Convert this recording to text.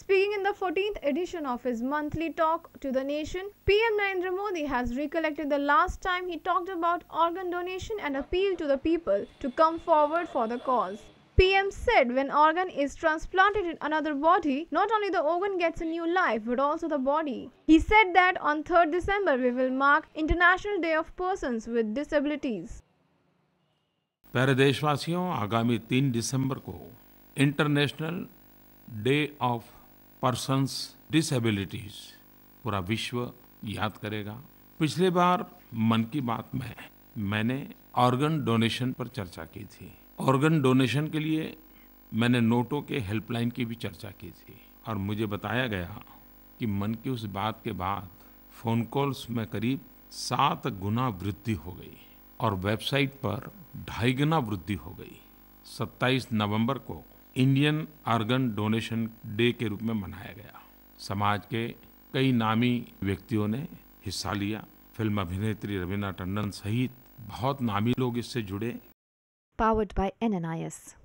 Speaking in the 14th edition of his monthly talk to the nation, PM Narendra Modi has recollected the last time he talked about organ donation and appealed to the people to come forward for the cause. PM said when organ is transplanted in another body, not only the organ gets a new life but also the body. He said that on 3rd December we will mark International Day of Persons with Disabilities. प्यारे देशवासियों आगामी तीन दिसंबर को international day of Persons Disabilities पूरा विश्व याद करेगा। पिछले बार मन की बात में मैंने ऑर्गन डोनेशन पर चर्चा की थी। ऑर्गन डोनेशन के लिए मैंने नोटों के हेल्पलाइन की भी चर्चा की थी और मुझे बताया गया कि मन की उस बात के बाद फ़ोन कॉल्स में करीब सात गुना वृद्धि हो गई और वेबसाइट पर ढाई गुना वृद्धि हो गई। 27 नवंबर को इंडियन ऑर्गन डोनेशन डे के रूप में मनाया गया। समाज के कई नामी व्यक्तियों ने हिस्सा लिया। फ़िल्म अभिनेत्री रवीना टंडन सहित बहुत नामी लोग इससे जुड़े। Powered by NNIS.